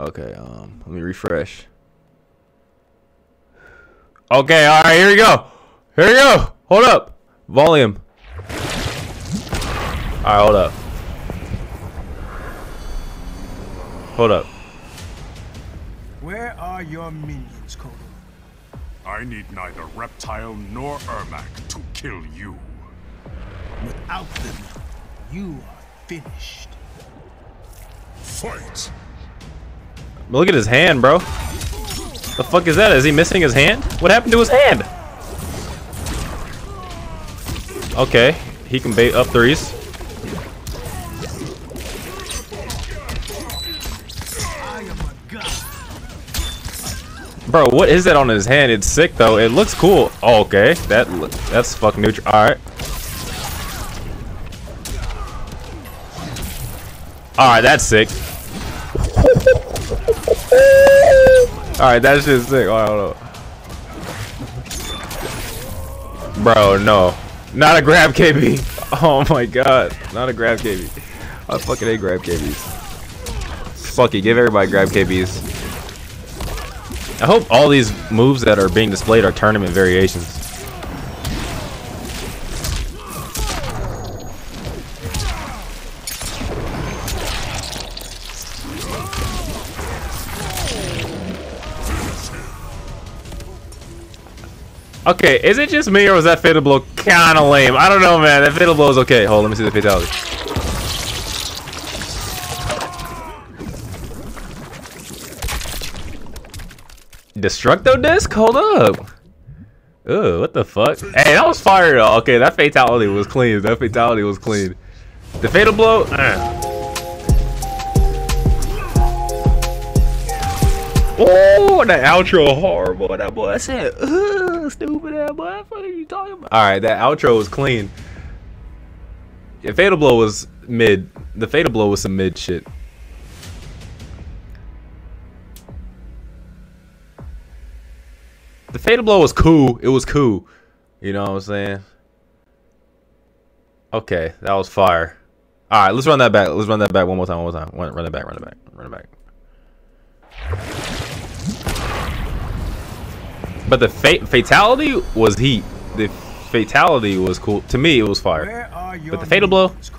Okay, um, let me refresh. Okay, all right, here we go. Here we go. Hold up. Volume. All right, hold up. Hold up. Where are your minions, Kotal? I need neither Reptile nor Ermac to kill you. Without them, you are finished. Fight! Look at his hand, bro. The fuck is that? Is he missing his hand? What happened to his hand? Okay, he can bait up threes. Bro, what is that on his hand? It's sick though. It looks cool. Oh, okay, that that's fuck neutral. All right. All right, that's sick. All right, that's just sick. Hold. Bro, no, not a grab KB. Oh my god, not a grab KB. I fucking hate grab KBs. Fuck it, give everybody grab KBs. I hope all these moves that are being displayed are tournament variations. Okay, is it just me or was that fatal blow kind of lame? I don't know, man. That fatal blow is okay. Hold, let me see the fatality. Destructo disc? Hold up. Ugh, what the fuck? Hey, that was fire though. Okay, that fatality was clean. That fatality was clean. The fatal blow? Uh. Oh, that outro horrible. That boy I said, stupid ass boy. What are you talking about? Alright, that outro was clean. Yeah, fatal blow was mid. The fatal blow was some mid shit. The fatal blow was cool. It was cool. You know what I'm saying? Okay, that was fire. All right, let's run that back. Let's run that back one more time. One more time. Run, run it back. Run it back. Run it back. But the fa fatality was heat. The fatality was cool. To me, it was fire. Where are your But the fatal blow? minions,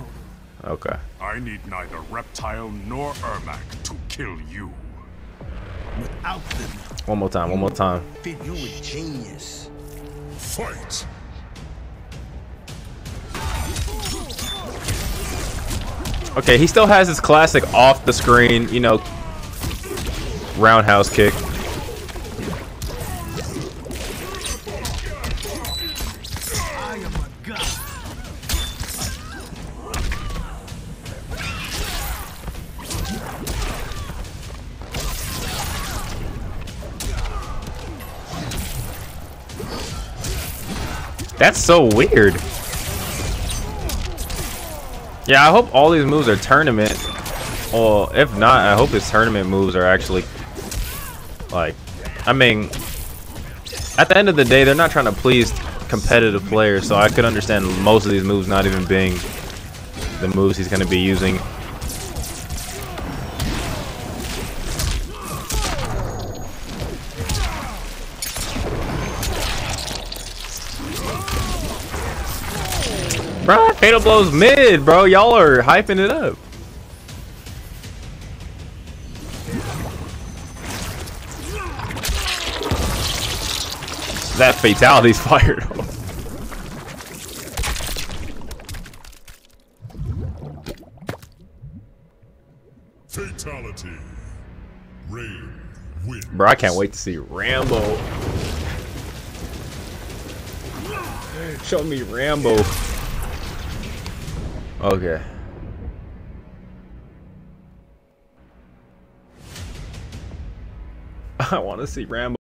Okay. I need neither Reptile nor Ermac to kill you. Without them, One more time. One more time. finished. Genius. Fight! Okay, he still has his classic off the screen, you know, roundhouse kick. That's so weird. Yeah, I hope all these moves are tournament. Well, if not, I hope his tournament moves are actually like I mean at the end of the day, they're not trying to please competitive players, so I could understand most of these moves not even being the moves he's going to be using. Bro, Fatal Blow's mid, bro. Y'all are hyping it up. That fatality's fired. Fatality. Rain wins. Bro, I can't wait to see Rambo. Show me Rambo. Okay. I want to see Rambo.